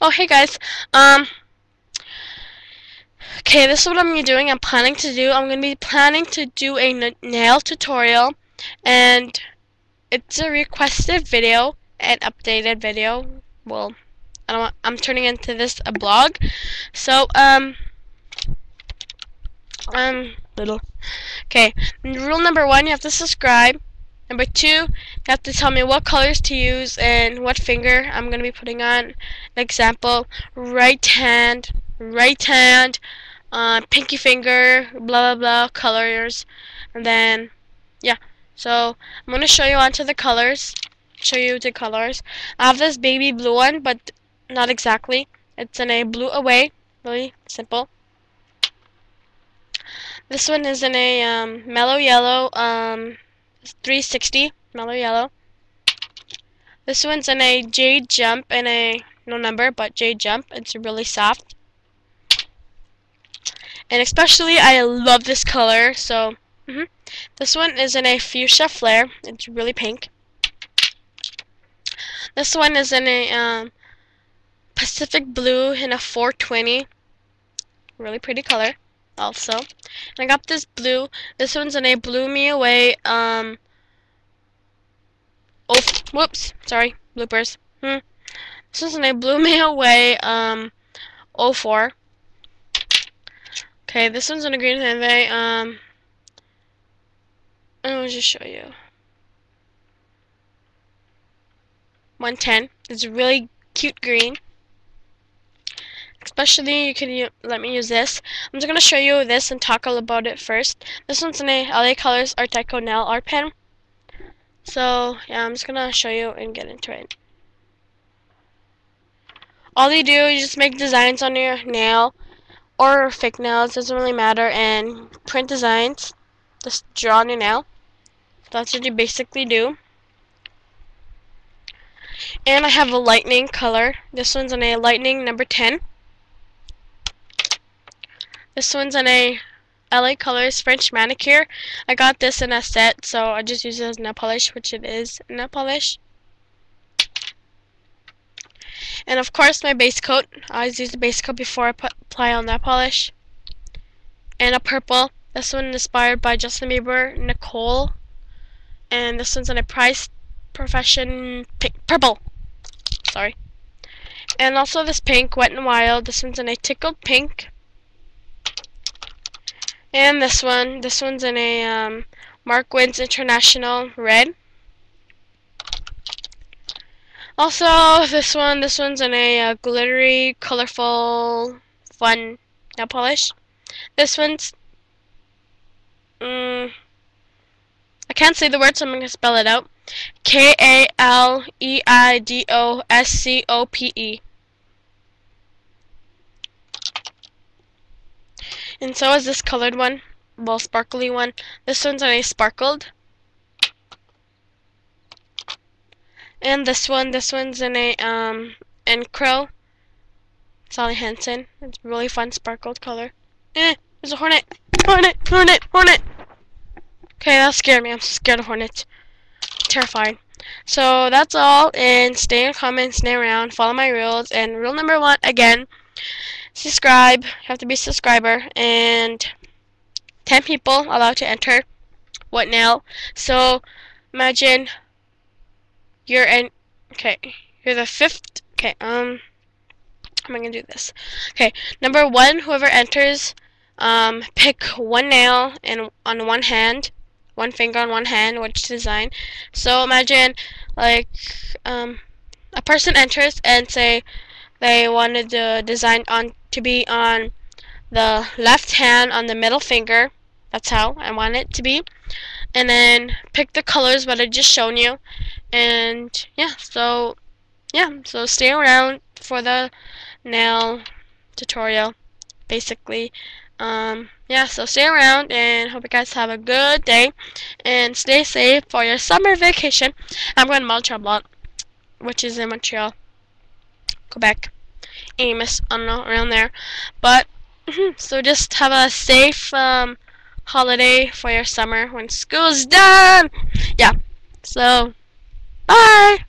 Oh, hey guys. Um, okay, this is what I'm doing. I'm planning to do. I'm gonna be planning to do a nail tutorial, and it's a requested video, an updated video. Well, I don't. I'm turning into this a blog. So, um, um, little. Okay, rule number one: you have to subscribe. Number two, you have to tell me what colors to use and what finger I'm going to be putting on. An example, right hand, right hand, uh, pinky finger, blah blah blah, colors. And then, yeah. So, I'm going to show you onto the colors. Show you the colors. I have this baby blue one, but not exactly. It's in a blue away. Really simple. This one is in a um, mellow yellow. Um, 360 mellow yellow. This one's in a jade jump and a no number but jade jump. It's really soft. And especially I love this color so mm -hmm. this one is in a fuchsia flare. It's really pink. This one is in a um, Pacific blue in a 420. Really pretty color also. And I got this blue. This one's in a Blew Me Away. Um. Oh, whoops. Sorry. Bloopers. Hmm. This one's in a Blew Me Away. Um. 04. Okay, this one's in a green heavy. Um. I'll just show you. 110. It's a really cute green especially you can let me use this. I'm just going to show you this and talk all about it first. This one's in a LA Colors Art Deco Nail Art Pen. So, yeah, I'm just to show you and get into it. All you do is just make designs on your nail or fake nails, doesn't really matter, and print designs. Just draw on your nail. That's what you basically do. And I have a lightning color. This one's on a lightning number 10. This one's on a LA Colors French Manicure. I got this in a set, so I just use it as nail polish, which it is nail polish. And of course my base coat. I always use the base coat before I put, apply on nail polish. And a purple. This one inspired by Justin Bieber, Nicole. And this one's in a Price Profession pink, purple. Sorry. And also this pink, Wet n Wild. This one's in a tickled pink. And this one, this one's in a um, Markwins International red. Also, this one, this one's in a uh, glittery, colorful, fun nail polish. This one's, um, I can't say the word, so I'm going to spell it out. K-A-L-E-I-D-O-S-C-O-P-E. -E. And so is this colored one. Well, sparkly one. This one's a sparkled. And this one, this one's in a um Encro. Sally Hansen. It's really fun sparkled color. Eh, there's a hornet. Hornet, hornet, hornet. Okay, that scared me. I'm scared of hornets. Terrifying. So that's all. And stay in comments, stay around, follow my rules. And rule number one, again, subscribe. You have to be a subscriber. And 10 people allowed to enter. What now? So, imagine you're in, okay, you're the fifth, okay, um, how am I to do this? Okay, number one, whoever enters, um, pick one nail and on one hand, one finger on one hand, which design. So imagine, like, um, a person enters and say they wanted the design on to be on the left hand on the middle finger. That's how I want it to be. And then pick the colors what I just shown you. And yeah, so yeah, so stay around for the nail tutorial basically. Um, yeah, so stay around and hope you guys have a good day and stay safe for your summer vacation. I'm going to Montreal, which is in Montreal, Quebec. Amos, I don't know, around there. But, so just have a safe um, holiday for your summer when school's done. Yeah, so, bye!